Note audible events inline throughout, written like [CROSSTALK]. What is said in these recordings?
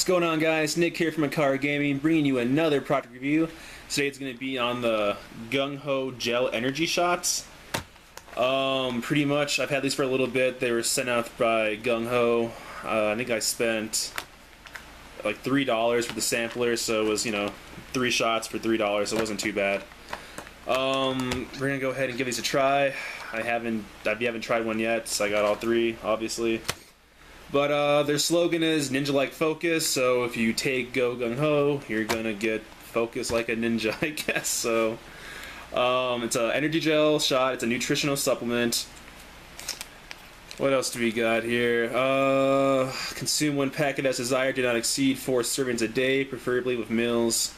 What's going on guys? Nick here from AcaRa Gaming bringing you another product review. Today it's going to be on the Gung Ho Gel Energy Shots. Um, pretty much, I've had these for a little bit. They were sent out by Gung Ho. Uh, I think I spent like $3 for the sampler, so it was, you know, three shots for $3, so it wasn't too bad. Um, we're going to go ahead and give these a try. I haven't, I haven't tried one yet, so I got all three, obviously. But uh, their slogan is Ninja Like Focus, so if you take Go Gung Ho, you're gonna get focus like a ninja, [LAUGHS] I guess. So um, it's an energy gel shot, it's a nutritional supplement. What else do we got here? Uh, consume one packet as desired, do not exceed four servings a day, preferably with meals.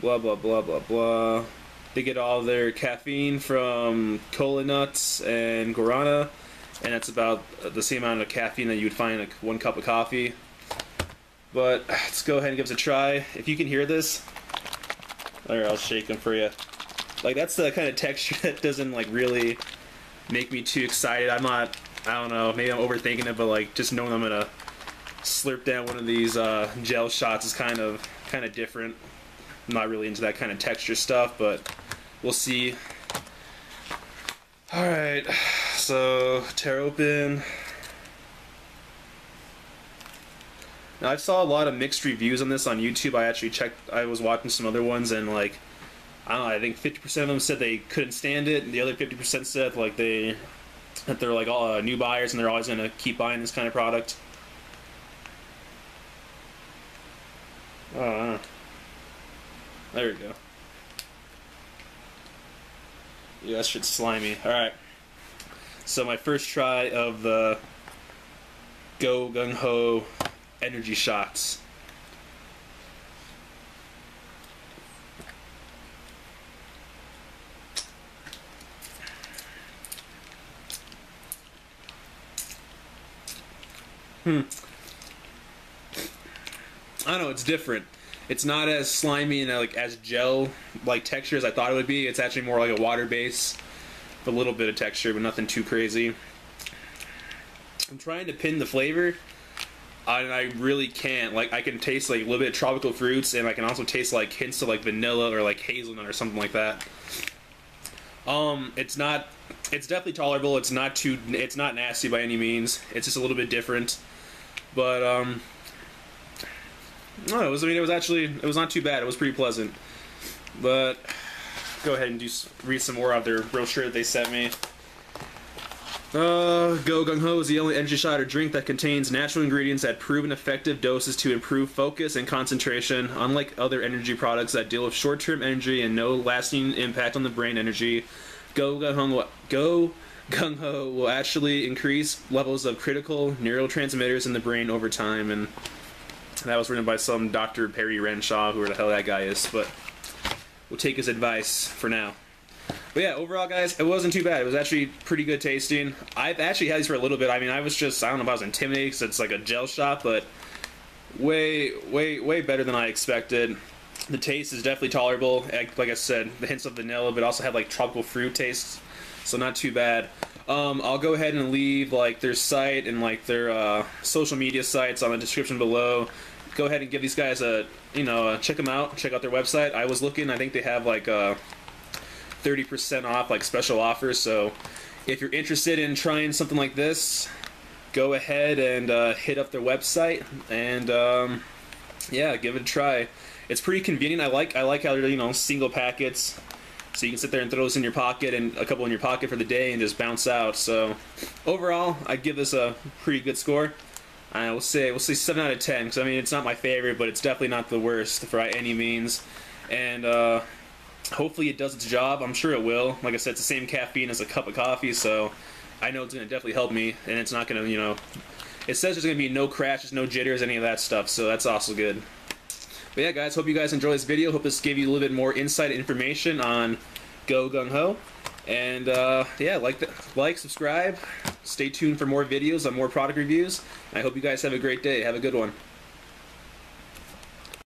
Blah, blah, blah, blah, blah. They get all their caffeine from cola nuts and guarana and it's about the same amount of caffeine that you would find in one cup of coffee. But let's go ahead and give it a try. If you can hear this, there, I'll shake them for you. Like that's the kind of texture [LAUGHS] that doesn't like really make me too excited. I'm not, I don't know, maybe I'm overthinking it, but like just knowing I'm gonna slurp down one of these uh, gel shots is kind of kind of different. I'm not really into that kind of texture stuff, but we'll see. All right so tear open. Now I saw a lot of mixed reviews on this on YouTube. I actually checked. I was watching some other ones and like I don't know. I think 50% of them said they couldn't stand it. And the other 50% said like they that they're like all uh, new buyers and they're always gonna keep buying this kind of product. Uh, there we go. Yeah, that shit's slimy. Alright. So my first try of the Go Gung Ho energy shots. Hmm. I don't know, it's different. It's not as slimy and like as gel like texture as I thought it would be. It's actually more like a water base a little bit of texture, but nothing too crazy. I'm trying to pin the flavor, and I really can't. Like, I can taste like a little bit of tropical fruits, and I can also taste like hints of like vanilla or like hazelnut or something like that. Um, it's not. It's definitely tolerable. It's not too. It's not nasty by any means. It's just a little bit different, but um. No, it was. I mean, it was actually. It was not too bad. It was pretty pleasant, but go ahead and do read some more of their brochure that they sent me. Uh, Go Gung Ho is the only energy shot or drink that contains natural ingredients at proven effective doses to improve focus and concentration. Unlike other energy products that deal with short-term energy and no lasting impact on the brain energy, Go Gung Ho, Go Gung Ho will actually increase levels of critical neurotransmitters in the brain over time. And that was written by some Dr. Perry Renshaw, whoever the hell that guy is. But we'll take his advice for now. But yeah, overall, guys, it wasn't too bad. It was actually pretty good tasting. I've actually had these for a little bit. I mean, I was just, I don't know if I was intimidated because it's like a gel shot, but way, way, way better than I expected. The taste is definitely tolerable. Like I said, the hints of vanilla, but also had like tropical fruit taste, so not too bad. Um, I'll go ahead and leave like their site and like their uh, social media sites on the description below go ahead and give these guys a, you know, uh, check them out. Check out their website. I was looking. I think they have like a 30% off, like special offers. So if you're interested in trying something like this, go ahead and uh, hit up their website and um, yeah, give it a try. It's pretty convenient. I like I like how they're you know single packets, so you can sit there and throw this in your pocket and a couple in your pocket for the day and just bounce out. So overall, I'd give this a pretty good score. I will say we'll say seven out of ten because I mean it's not my favorite, but it's definitely not the worst for any means. And uh, hopefully it does its job. I'm sure it will. Like I said, it's the same caffeine as a cup of coffee, so I know it's gonna definitely help me, and it's not gonna you know. It says there's gonna be no crashes, no jitters, any of that stuff, so that's also good. But yeah, guys, hope you guys enjoy this video. Hope this gave you a little bit more insight information on Go Gung Ho. And uh, yeah, like, the, like, subscribe. Stay tuned for more videos on more product reviews. I hope you guys have a great day. Have a good one.